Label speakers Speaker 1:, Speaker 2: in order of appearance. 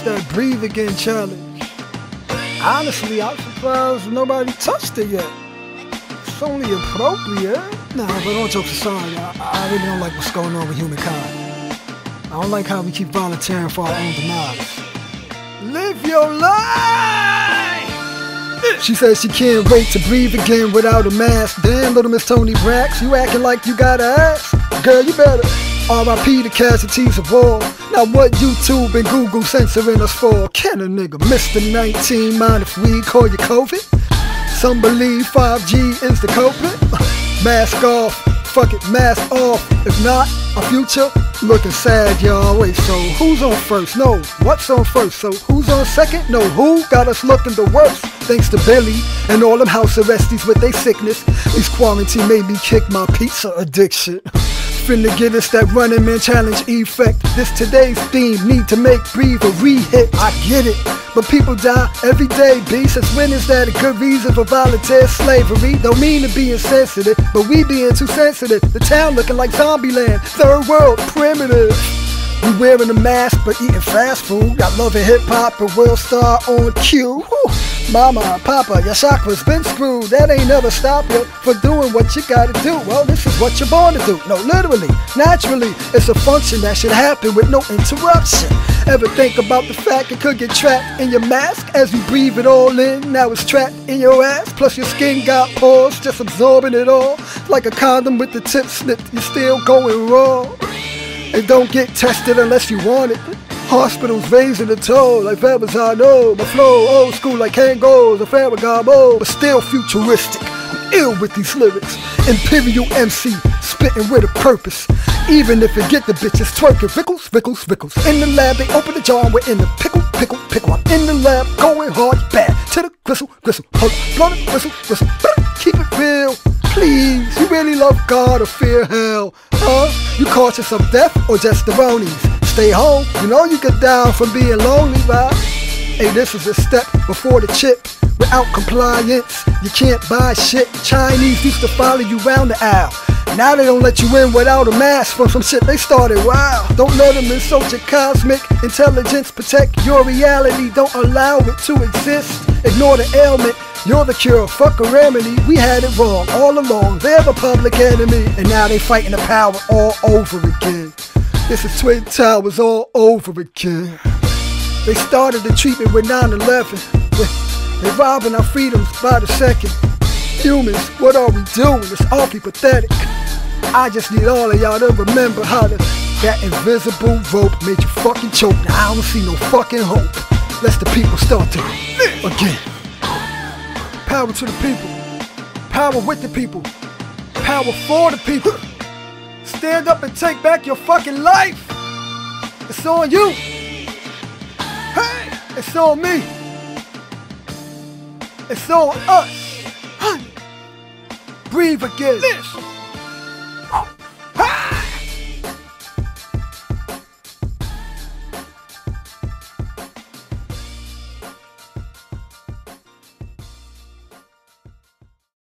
Speaker 1: That breathe again challenge. Honestly, I'm surprised nobody touched it yet. It's only appropriate. Nah, but all jokes aside, I, I really don't like what's going on with humankind. I don't like how we keep volunteering for our own demise. Live your life! She says she can't wait to breathe again without a mask. Damn, little Miss Toni Brax, you acting like you got ass. Girl, you better. RIP the casualties of war. Now what YouTube and Google censoring us for? Can a nigga Mr. 19 mind if we call you COVID? Some believe 5G is the culprit. Mask off, fuck it, mask off. If not, our future looking sad, y'all. Wait, so who's on first? No, what's on first? So who's on second? No, who got us looking the worst? Thanks to Billy and all them house arresties with their sickness. These quarantine made me kick my pizza addiction. Finna get us that running man challenge effect. This today's theme, need to make breathe a re-hit. I get it, but people die every day, B. Since when is that a good reason for volunteer slavery? Don't mean to be insensitive, but we being too sensitive. The town looking like zombie land, third world, primitive. We wearing a mask but eating fast food. Got love and hip hop and world star on cue. Whew. Mama, Papa, your chakra's been screwed. That ain't never stop you for doing what you gotta do. Well, this is what you're born to do. No, literally, naturally, it's a function that should happen with no interruption. Ever think about the fact it could get trapped in your mask as you breathe it all in? Now it's trapped in your ass, plus your skin got pores, just absorbing it all. Like a condom with the tip snipped, you're still going raw. And don't get tested unless you want it. Hospitals veins in the toll like Verrazano. My flow old school like Kangols or Ferragamo, but still futuristic. I'm ill with these lyrics. Imperial MC, spitting with a purpose. Even if you get the bitches twerking, Vickles, Vickles, Vickles. In the lab, they open the jar and we're in the pickle, pickle, pickle. I'm in the lab, going hard, bad. To the gristle, gristle. Hold up, blow the whistle, whistle. Keep it real. Please, you really love God or fear hell? Huh? You cautious of death or just the bronies? Stay home, you know you get down from being lonely, right? Hey, this is a step before the chip. Without compliance, you can't buy shit. Chinese used to follow you round the aisle. Now they don't let you in without a mask from some shit they started. Wow, don't let them insult your cosmic intelligence. Protect your reality, don't allow it to exist. Ignore the ailment. You're the cure, fuck a remedy. We had it wrong all along. They're the public enemy, and now they fighting the power all over again. This is Twin Towers all over again. They started the treatment with 9-11. They're robbing our freedoms by the second. Humans, what are we doing? It's awfully pathetic. I just need all of y'all to remember how to, that invisible rope made you fucking choke. Now I don't see no fucking hope. Let the people start to again. Power to the people. Power with the people. Power for the people. Stand up and take back your fucking life. It's on you. Hey, it's on me. It's on us. Breathe again. This